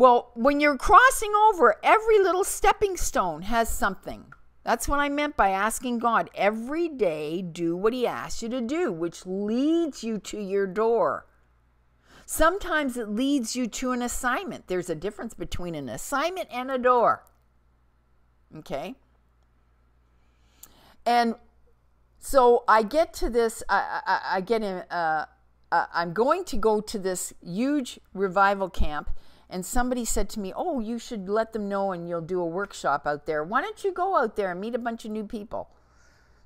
Well, when you're crossing over, every little stepping stone has something. That's what I meant by asking God. Every day, do what He asks you to do, which leads you to your door. Sometimes it leads you to an assignment. There's a difference between an assignment and a door. Okay? And so I get to this, I, I, I get in, uh, uh, I'm going to go to this huge revival camp. And somebody said to me, Oh, you should let them know and you'll do a workshop out there. Why don't you go out there and meet a bunch of new people?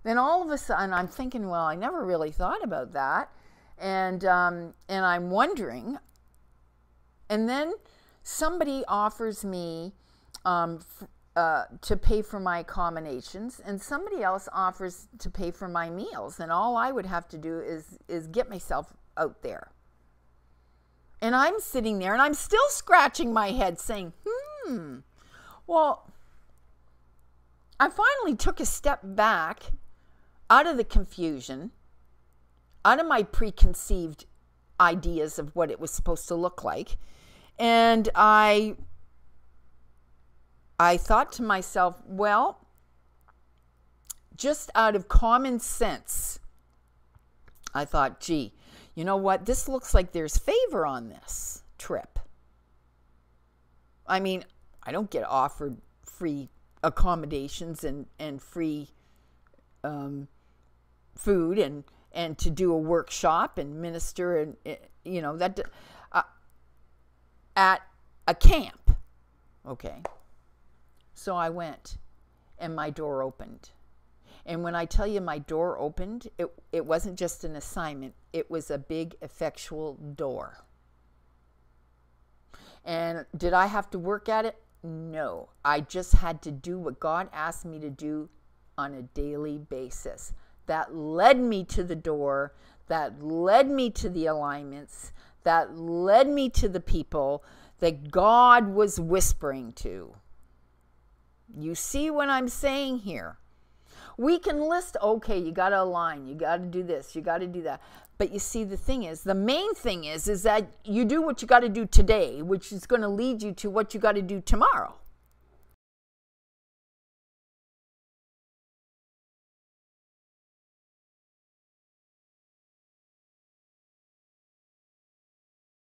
Then all of a sudden, I'm thinking, Well, I never really thought about that. And, um, and I'm wondering. And then somebody offers me um, uh, to pay for my accommodations, and somebody else offers to pay for my meals, and all I would have to do is is get myself out there. And I'm sitting there, and I'm still scratching my head, saying, "Hmm, well." I finally took a step back out of the confusion, out of my preconceived ideas of what it was supposed to look like, and I I thought to myself, well, just out of common sense, I thought, gee, you know what? This looks like there's favor on this trip. I mean, I don't get offered free accommodations and, and free um, food and, and to do a workshop and minister and, eh, you know, that uh, at a camp. Okay. So I went and my door opened. And when I tell you my door opened, it, it wasn't just an assignment, it was a big, effectual door. And did I have to work at it? No. I just had to do what God asked me to do on a daily basis. That led me to the door, that led me to the alignments, that led me to the people that God was whispering to. You see what I'm saying here? We can list, okay, you got to align, you got to do this, you got to do that. But you see, the thing is, the main thing is, is that you do what you got to do today, which is going to lead you to what you got to do tomorrow.